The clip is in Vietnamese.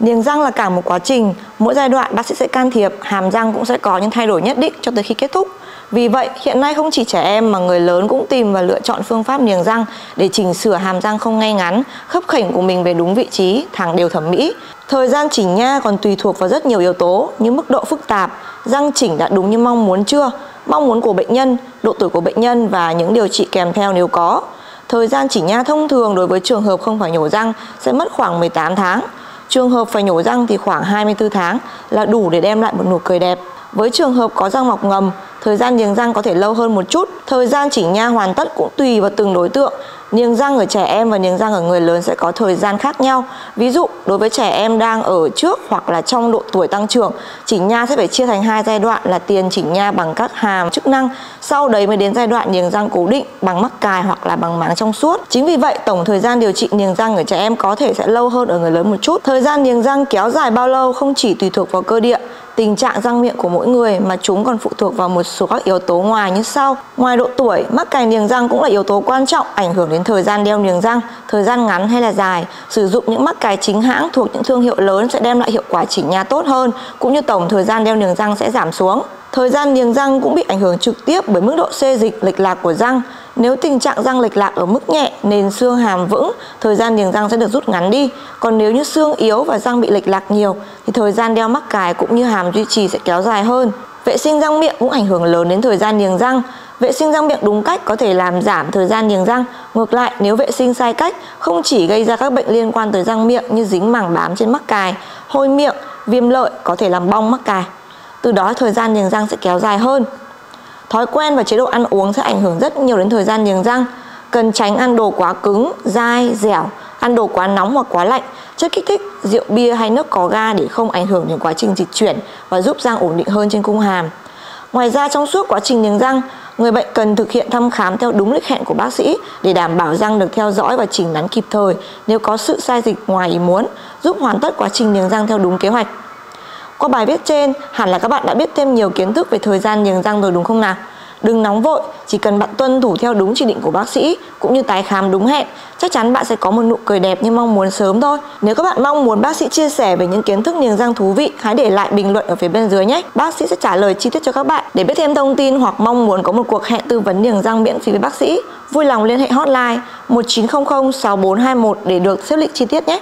Niềng răng là cả một quá trình, mỗi giai đoạn bác sĩ sẽ can thiệp, hàm răng cũng sẽ có những thay đổi nhất định cho tới khi kết thúc. Vì vậy, hiện nay không chỉ trẻ em mà người lớn cũng tìm và lựa chọn phương pháp niềng răng để chỉnh sửa hàm răng không ngay ngắn, khớp khểnh của mình về đúng vị trí, thẳng đều thẩm mỹ. Thời gian chỉnh nha còn tùy thuộc vào rất nhiều yếu tố như mức độ phức tạp, răng chỉnh đã đúng như mong muốn chưa, mong muốn của bệnh nhân, độ tuổi của bệnh nhân và những điều trị kèm theo nếu có. Thời gian chỉnh nha thông thường đối với trường hợp không phải nhổ răng sẽ mất khoảng 18 tháng. Trường hợp phải nhổ răng thì khoảng 24 tháng là đủ để đem lại một nụ cười đẹp. Với trường hợp có răng mọc ngầm, thời gian niềng răng có thể lâu hơn một chút. Thời gian chỉnh nha hoàn tất cũng tùy vào từng đối tượng. Niềng răng ở trẻ em và niềng răng ở người lớn sẽ có thời gian khác nhau. Ví dụ, đối với trẻ em đang ở trước hoặc là trong độ tuổi tăng trưởng, chỉnh nha sẽ phải chia thành hai giai đoạn là tiền chỉnh nha bằng các hàm chức năng, sau đấy mới đến giai đoạn niềng răng cố định bằng mắc cài hoặc là bằng máng trong suốt. Chính vì vậy, tổng thời gian điều trị niềng răng ở trẻ em có thể sẽ lâu hơn ở người lớn một chút. Thời gian niềng răng kéo dài bao lâu không chỉ tùy thuộc vào cơ địa, tình trạng răng miệng của mỗi người mà chúng còn phụ thuộc vào một số các yếu tố ngoài như sau. Ngoài độ tuổi, mắc cài niềng răng cũng là yếu tố quan trọng ảnh hưởng đến thời gian đeo niềng răng, thời gian ngắn hay là dài. Sử dụng những mắc cài chính hãng thuộc những thương hiệu lớn sẽ đem lại hiệu quả chỉnh nha tốt hơn, cũng như tổng thời gian đeo niềng răng sẽ giảm xuống. Thời gian niềng răng cũng bị ảnh hưởng trực tiếp bởi mức độ xê dịch lệch lạc của răng. Nếu tình trạng răng lệch lạc ở mức nhẹ, nền xương hàm vững, thời gian niềng răng sẽ được rút ngắn đi. Còn nếu như xương yếu và răng bị lệch lạc nhiều thì thời gian đeo mắc cài cũng như hàm duy trì sẽ kéo dài hơn. Vệ sinh răng miệng cũng ảnh hưởng lớn đến thời gian niềng răng. Vệ sinh răng miệng đúng cách có thể làm giảm thời gian niềng răng. Ngược lại, nếu vệ sinh sai cách, không chỉ gây ra các bệnh liên quan tới răng miệng như dính mảng bám trên mắc cài, hôi miệng, viêm lợi có thể làm bong mắc cài. Từ đó thời gian niềng răng sẽ kéo dài hơn. Thói quen và chế độ ăn uống sẽ ảnh hưởng rất nhiều đến thời gian niềng răng. Cần tránh ăn đồ quá cứng, dai, dẻo, ăn đồ quá nóng hoặc quá lạnh, chất kích thích, rượu bia hay nước có ga để không ảnh hưởng đến quá trình dịch chuyển và giúp răng ổn định hơn trên cung hàm. Ngoài ra trong suốt quá trình niềng răng, người bệnh cần thực hiện thăm khám theo đúng lịch hẹn của bác sĩ để đảm bảo răng được theo dõi và chỉnh đắn kịp thời nếu có sự sai dịch ngoài ý muốn, giúp hoàn tất quá trình niềng răng theo đúng kế hoạch. Qua bài viết trên, hẳn là các bạn đã biết thêm nhiều kiến thức về thời gian niềng răng rồi đúng không nào? Đừng nóng vội, chỉ cần bạn tuân thủ theo đúng chỉ định của bác sĩ cũng như tái khám đúng hẹn, chắc chắn bạn sẽ có một nụ cười đẹp như mong muốn sớm thôi. Nếu các bạn mong muốn bác sĩ chia sẻ về những kiến thức niềng răng thú vị, hãy để lại bình luận ở phía bên dưới nhé. Bác sĩ sẽ trả lời chi tiết cho các bạn. Để biết thêm thông tin hoặc mong muốn có một cuộc hẹn tư vấn niềng răng miễn phí với bác sĩ, vui lòng liên hệ hotline 1900 6421 để được xếp lịch chi tiết nhé.